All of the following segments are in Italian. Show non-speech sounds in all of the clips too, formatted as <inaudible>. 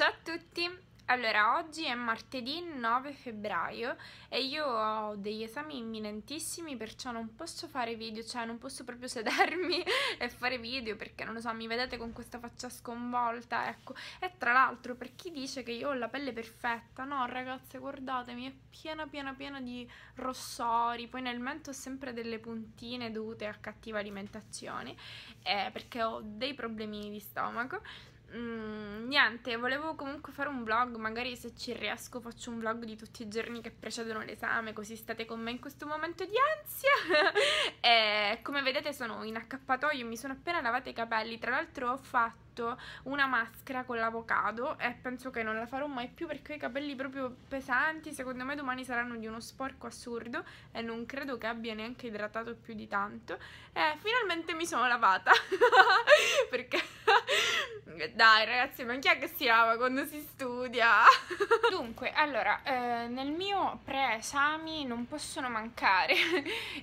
Ciao a tutti! Allora, oggi è martedì 9 febbraio e io ho degli esami imminentissimi, perciò non posso fare video, cioè non posso proprio <laughs> sedermi e fare video perché non lo so, mi vedete con questa faccia sconvolta, ecco. E tra l'altro, per chi dice che io ho la pelle perfetta, no, ragazze, guardatemi, è piena piena piena di rossori, poi nel mento ho sempre delle puntine dovute a cattiva alimentazione, eh, perché ho dei problemini di stomaco. Mm, niente, volevo comunque fare un vlog, magari se ci riesco faccio un vlog di tutti i giorni che precedono l'esame, così state con me in questo momento di ansia. <laughs> e come vedete sono in accappatoio, mi sono appena lavato i capelli, tra l'altro ho fatto fatto una maschera con l'avocado e penso che non la farò mai più perché ho i capelli proprio pesanti, secondo me domani saranno di uno sporco assurdo e non credo che abbia neanche idratato più di tanto e finalmente mi sono lavata <laughs> perché <laughs> dai ragazzi ma chi è che si lava quando si studia? <laughs> Dunque allora eh, nel mio pre-esami non possono mancare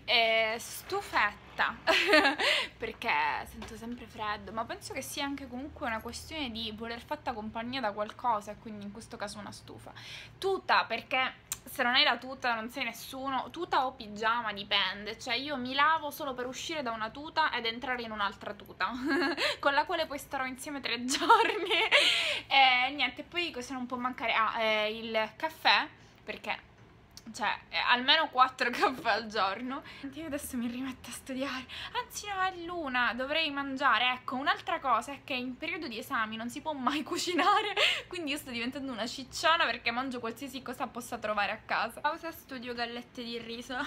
eh, stufette maglietta <laughs> perché sento sempre freddo, ma penso che sia anche comunque una questione di voler fatta compagnia da qualcosa e quindi in questo caso una stufa. Tuta perché se non hai la tuta non sei nessuno, tuta o pigiama dipende, cioè io mi lavo solo per uscire da una tuta ed entrare in un'altra tuta <laughs> con la quale poi starò insieme tre <laughs> giorni e niente, poi cosa non può mancare? Ah, eh, il caffè perché cioè eh, almeno 4 <laughs> caffè al giorno. Io adesso mi rimetto a studiare. Anzi, no, è l'una, dovrei mangiare. Ecco, un'altra cosa è che in periodo di esami non si può mai <laughs> cucinare. Quindi io sto diventando una cicciona perché mangio qualsiasi cosa possa trovare a casa. Pausa studio gallette di riso. <laughs>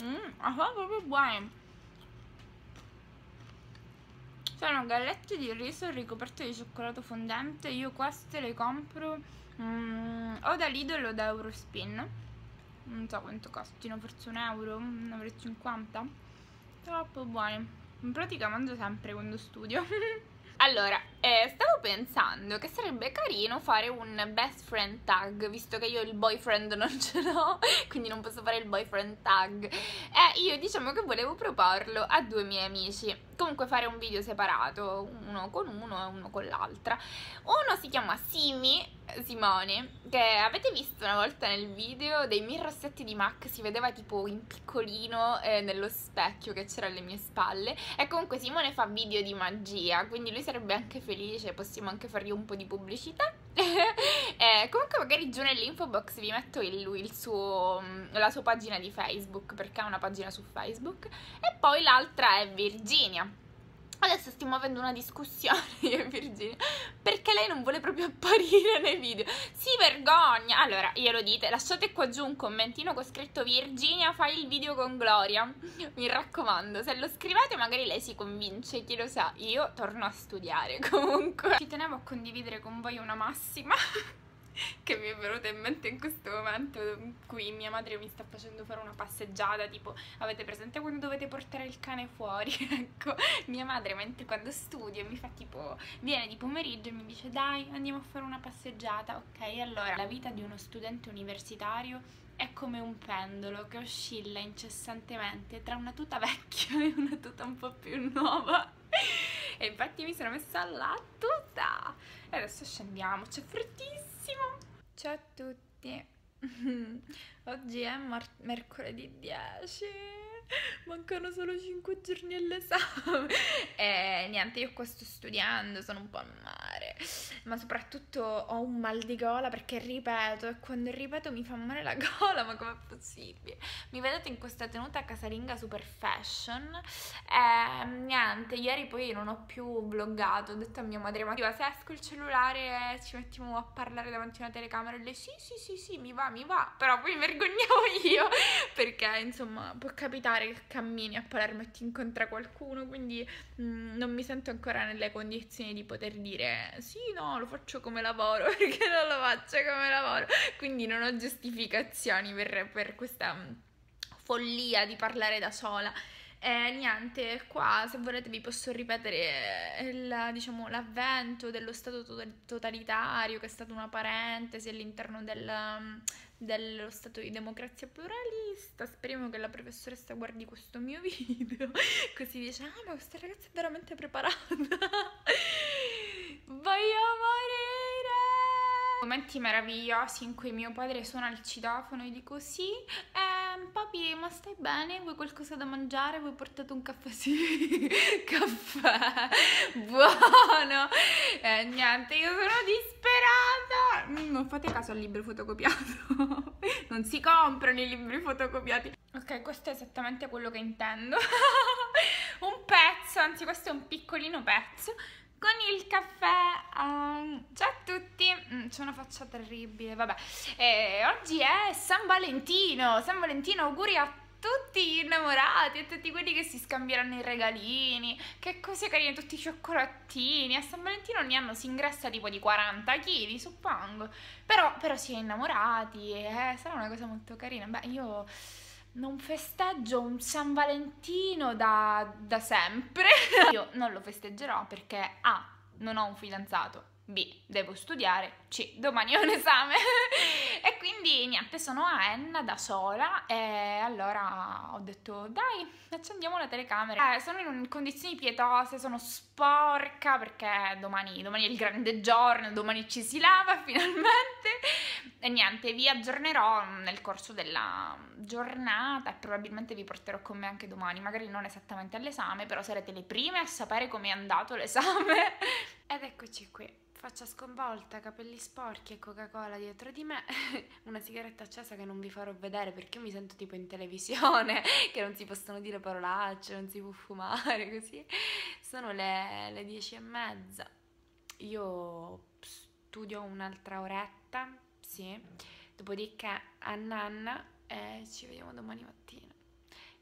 Mmm, sono proprio buone. Sono gallette di riso ricoperte di cioccolato fondente. Io queste le compro Mm, o da Lidl o da Eurospin. Non so quanto costino, forse un euro, 1,50 euro. Troppo buoni. In pratica mangio sempre quando studio. <laughs> allora, eh, stavo pensando che sarebbe carino fare un best friend tag, visto che io il boyfriend non ce l'ho, <laughs> quindi non posso fare il boyfriend tag. E io diciamo che volevo proporlo a due miei amici. Comunque fare un video separato, uno con uno e uno con l'altra. Uno si chiama Simi Simone, che avete visto una volta nel video dei miei rossetti di MAC, si vedeva tipo in piccolino eh, nello specchio che c'era alle mie spalle. E comunque Simone fa video di magia, quindi lui sarebbe anche felice, possiamo anche fargli un po' di pubblicità. <laughs> eh, comunque magari giù nell'info box vi metto il, il suo, la sua pagina di Facebook, perché ha una pagina su Facebook. E poi l'altra è Virginia Adesso stiamo avendo una discussione <laughs> io e Virginia perché lei non vuole proprio apparire nei video. Si vergogna! Allora, glielo dite, lasciate qua giù un commentino con scritto Virginia fai il video con Gloria. <laughs> Mi raccomando, se lo scrivete magari lei si convince, chi lo sa. Io torno a studiare <laughs> comunque. Ci tenevo a condividere con voi una massima <laughs> che mi è venuta in mente in questo momento in cui mia madre mi sta facendo fare una passeggiata tipo avete presente quando dovete portare il cane fuori? <laughs> Ecco mia madre mentre quando studio mi fa tipo viene di pomeriggio e mi dice dai andiamo a fare una passeggiata. Ok allora la vita di uno studente universitario è come un pendolo che oscilla incessantemente tra una tuta vecchia <laughs> e una tuta un po' più nuova e infatti mi sono messa la tuta e adesso scendiamo c'è benissimo. Ciao a tutti. <laughs> Oggi è mercoledì 10 mancano solo 5 giorni all'esame <laughs> e niente io qua sto studiando sono un po' a mare <laughs> ma soprattutto ho un mal di gola perché ripeto e quando ripeto mi fa male la <laughs> gola ma com'è possibile? Mi vedete in questa tenuta casalinga super fashion? E niente ieri poi non ho più vloggato ho detto a mia madre ma se esco il cellulare e ci mettiamo a parlare davanti a una telecamera? E lei sì sì sì sì mi va mi va. Però poi mi vergognavo <laughs> io perché insomma può capitare che cammini a Palermo e ti incontra qualcuno, quindi mh, mm, non mi sento ancora nelle condizioni di poter dire sì, no, lo faccio come lavoro, <laughs> perché non lo faccio come lavoro, quindi non ho giustificazioni per, per questa mm, follia di parlare da sola. E niente, qua se volete vi posso ripetere il, diciamo, l'avvento dello Stato totalitario, che è stata una parentesi all'interno del, dello Stato di democrazia pluralista. Speriamo che la professoressa guardi questo mio <laughs> video, così dice, ah ma questa ragazza è veramente preparata. Vai amore! momenti meravigliosi in cui mio padre suona il citofono e dico sì, eh, papi ma stai bene? Vuoi qualcosa da mangiare? Vuoi portato un caffè? <laughs> Sì, caffè, buono! Eh, niente, io sono disperata! Mm, non fate caso al libro fotocopiato, <laughs> non si comprano i libri fotocopiati. Ok, questo è esattamente quello che intendo. <laughs> un pezzo, anzi questo è un piccolino pezzo con il caffè. Um, ciao a tutti, mm, c'è una faccia terribile, vabbè. Eh, oggi è San Valentino, San Valentino, auguri a tutti gli innamorati, a tutti quelli che si scambieranno i regalini, che cose carine, tutti i cioccolattini. A San Valentino ogni anno si ingressa tipo di 40 kg, suppongo. Però, però si è innamorati, eh, sarà una cosa molto carina. Beh, io non festeggio un San Valentino da, da sempre. <laughs> Io non lo festeggerò perché A. Non ho un fidanzato. B. Devo studiare. C. Domani ho un esame. <laughs> e quindi niente, sono a Enna da sola e allora ho detto dai, accendiamo la telecamera. Eh, sono in condizioni pietose, sono sporca perché domani, domani è il grande giorno, domani ci si lava <laughs> finalmente. E niente, vi aggiornerò nel corso della giornata e probabilmente vi porterò con me anche domani, magari non esattamente all'esame, però sarete le prime a sapere com'è andato l'esame. <laughs> Ed eccoci qui faccia sconvolta, capelli sporchi e Coca-Cola dietro di me, <laughs> una sigaretta accesa che non vi farò vedere perché io mi sento tipo in televisione, <laughs> che non si possono dire parolacce, non si può fumare, così. Sono le, le dieci e mezza. Io studio un'altra oretta, sì, dopodiché a nanna e ci vediamo domani mattina.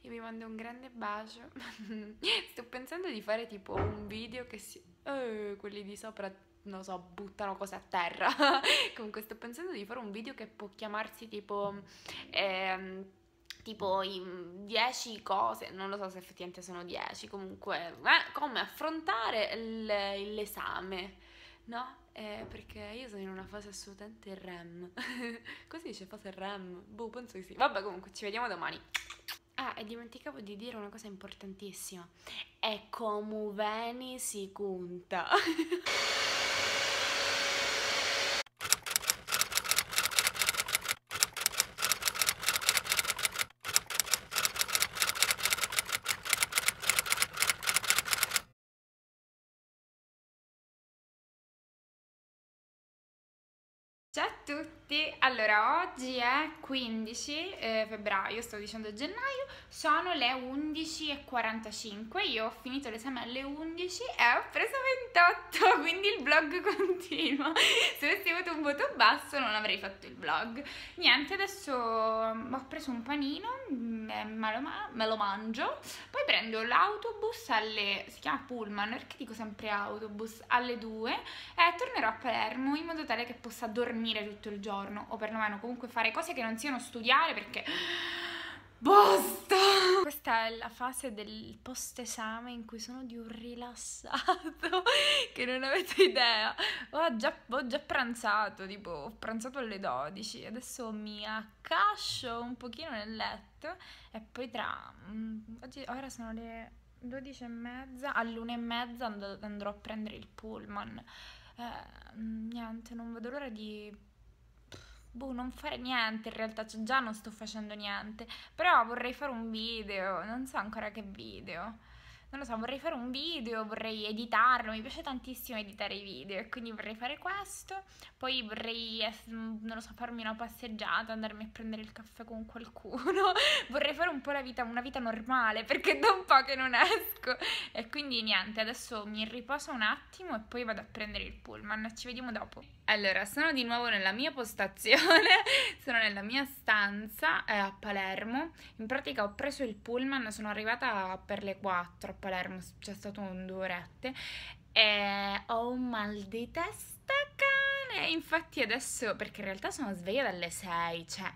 Io vi mando un grande bacio. <laughs> Sto pensando di fare tipo un video che si... Eh, quelli di sopra non so, buttano cose a terra. <laughs> Comunque sto pensando di fare un video che può chiamarsi tipo... Ehm, tipo i 10 cose, non lo so se effettivamente sono 10, comunque eh, come affrontare l'esame, no? Eh, perché io sono in una fase assolutamente REM. <laughs> Così dice fase REM? Boh, penso di sì. Vabbè, comunque ci vediamo domani. Ah, e dimenticavo di dire una cosa importantissima. E come veni si conta. <laughs> Ciao a tutti, allora oggi è 15 eh, febbraio, sto dicendo gennaio, sono le 11.45, io ho finito l'esame alle 11 e ho preso 28, <laughs> quindi il vlog continua, se avessi avuto un voto basso non avrei fatto il vlog. Niente, adesso mm, ho preso un panino, mm, me lo, me lo mangio, poi prendo l'autobus alle, si chiama Pullman, perché dico sempre autobus, alle 2 e tornerò a Palermo in modo tale che possa dormire tutto il giorno o perlomeno comunque fare cose che non siano studiare perché Basta! Questa è la fase del post esame in cui sono di un rilassato <laughs> che non avete idea. Ho già, ho già pranzato, tipo ho pranzato alle 12, adesso mi accascio un pochino nel letto e poi tra... Mm, oggi, ora sono le 12 e mezza, all'una e mezza andrò a prendere il pullman. Eh, niente, non vedo l'ora di boh, non fare niente, in realtà cioè, già non sto facendo niente, però vorrei fare un video, non so ancora che video non lo so, vorrei fare un video, vorrei editarlo, mi piace tantissimo editare i video e quindi vorrei fare questo, poi vorrei, non lo so, farmi una passeggiata, andarmi a prendere il caffè con qualcuno, <laughs> vorrei fare un po' la vita, una vita normale perché da un po' che non esco. E quindi niente, adesso mi riposo un attimo e poi vado a prendere il pullman, ci vediamo dopo. Allora, sono di nuovo nella mia postazione, <laughs> sono nella mia stanza eh, a Palermo, in pratica ho preso il pullman, sono arrivata per le 4 Palermo, c'è stato un due orette e ho un mal di testa cane, infatti adesso, perché in realtà sono sveglia dalle 6, cioè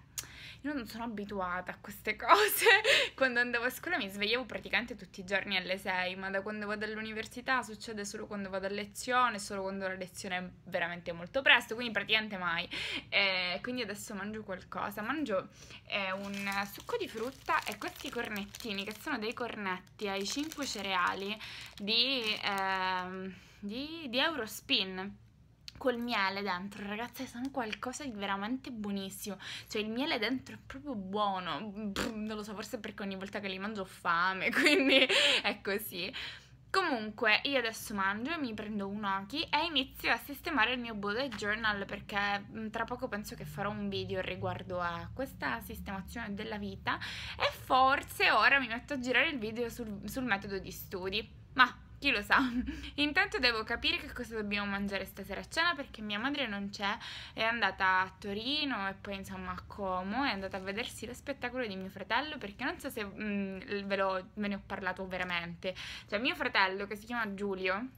io non sono abituata a queste <laughs> cose. Quando andavo a scuola mi svegliavo praticamente tutti i giorni alle 6, ma da quando vado all'università succede solo quando vado a lezione, solo quando la lezione è veramente molto presto, quindi praticamente mai. E quindi adesso mangio qualcosa. Mangio eh, un succo di frutta e questi cornettini, che sono dei cornetti ai 5 cereali di, eh, di, di Eurospin col miele dentro, ragazze, sono qualcosa di veramente buonissimo. Cioè, il miele dentro è proprio buono. Non lo so, forse perché ogni volta che li mangio ho fame, <laughs> quindi è così. Comunque, io adesso mangio, mi prendo un Oki e inizio a sistemare il mio bullet journal perché mm, tra poco penso che farò un video riguardo a questa sistemazione della vita e forse ora mi metto a girare il video sul, sul metodo di studi. Ma chi lo sa. Intanto devo capire che cosa dobbiamo mangiare stasera a cena perché mia madre non c'è, è andata a Torino e poi insomma a Como, è andata a vedersi lo spettacolo di mio fratello perché non so se mh, mm, ve, lo, ve ne ho parlato veramente. Cioè mio fratello che si chiama Giulio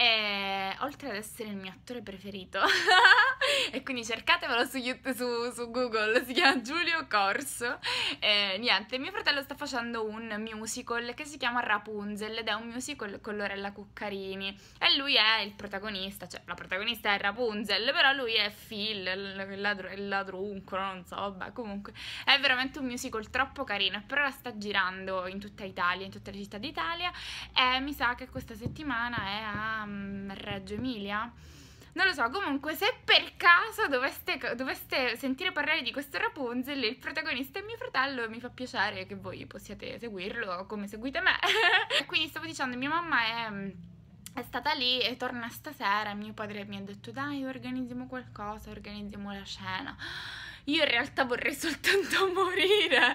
e oltre ad essere il mio attore preferito, <laughs> e quindi cercatevelo su, YouTube, su, su, Google, si chiama Giulio Corso. E niente, mio fratello sta facendo un musical che si chiama Rapunzel ed è un musical con Lorella Cuccarini. E lui è il protagonista, cioè la protagonista è Rapunzel, però lui è Phil, il, ladro, il ladruncolo, non so, vabbè, comunque. È veramente un musical troppo carino, però la sta girando in tutta Italia, in tutte le città d'Italia. E mi sa che questa settimana è a um, Reggio Emilia. Non lo so, comunque se per caso doveste, doveste, sentire parlare di questo Rapunzel, il protagonista è mio fratello, mi fa piacere che voi possiate seguirlo come seguite me. <laughs> quindi stavo dicendo, mia mamma è è stata lì e torna stasera mio padre mi ha detto dai organizziamo qualcosa, organizziamo la cena. Io in realtà vorrei <laughs> soltanto morire.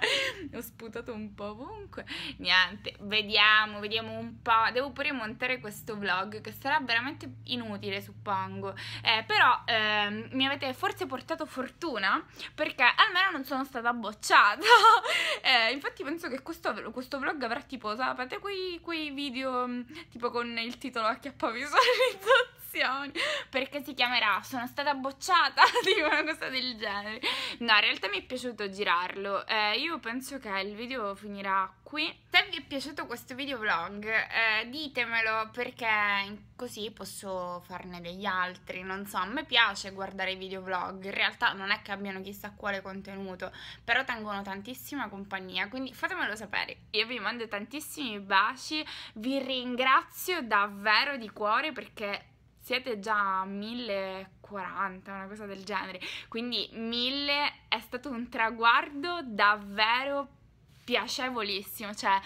Ho sputato un po' ovunque. Niente, vediamo, vediamo un po'. Devo pure montare questo vlog che sarà veramente inutile, suppongo. Eh, però eh, mi avete forse portato fortuna perché almeno non sono stata bocciata. <laughs> eh, infatti penso che questo, questo, vlog avrà tipo, sapete, quei, quei video tipo con il titolo acchiappa visualizzazione reazioni perché si chiamerà Sono stata bocciata <laughs> di una cosa del genere. No, in realtà mi è piaciuto girarlo. Eh, io penso che il video finirà qui. Se vi è piaciuto questo video vlog, eh, ditemelo perché così posso farne degli altri. Non so, a me piace guardare i video vlog. In realtà non è che abbiano chissà quale contenuto, però tengono tantissima compagnia. Quindi fatemelo sapere. Io vi mando tantissimi baci. Vi ringrazio davvero di cuore perché siete già a 1040, una cosa del genere. Quindi 1000 è stato un traguardo davvero piacevolissimo, cioè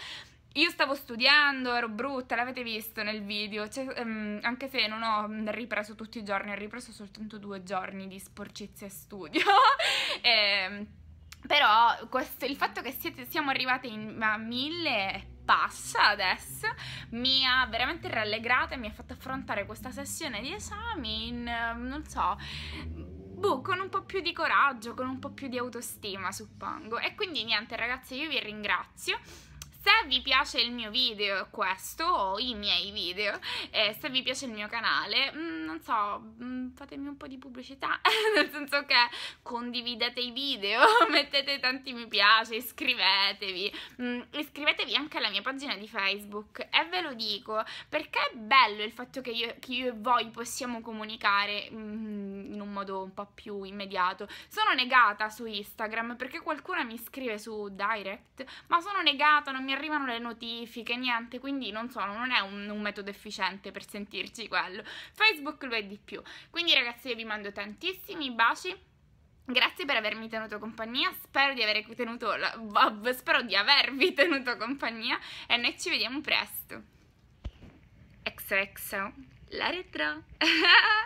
io stavo studiando, ero brutta, l'avete visto nel video, cioè, um, anche se non ho ripreso tutti i giorni, ho ripreso soltanto due giorni di sporcizia e studio. e, <laughs> ehm, però questo, il fatto che siete, siamo arrivati in, a mille passa adesso mi ha veramente rallegrata e mi ha fatto affrontare questa sessione di esami in, non so, boh, con un po' più di coraggio, con un po' più di autostima, suppongo. E quindi niente, ragazzi, io vi ringrazio. Se vi piace il mio video, questo, o i miei video, e se vi piace il mio canale, mh, mm, non so, mh, mm, fatemi un po' di pubblicità, <laughs> nel senso che condividete i video, <laughs> mettete tanti mi piace, iscrivetevi, mh, mm, iscrivetevi anche alla mia pagina di Facebook. E ve lo dico perché è bello il fatto che io, che io e voi possiamo comunicare in un modo un po' più immediato. Sono negata su Instagram perché qualcuno mi scrive su direct, ma sono negata, non mi arrivano le notifiche, niente, quindi non so, non è un, un metodo efficiente per sentirci quello. Facebook lo è di più. Quindi ragazzi io vi mando tantissimi baci. Grazie per avermi tenuto compagnia, spero di, tenuto, spero di avervi <laughs> tenuto compagnia e noi ci vediamo presto. XOXO, la retro! <laughs>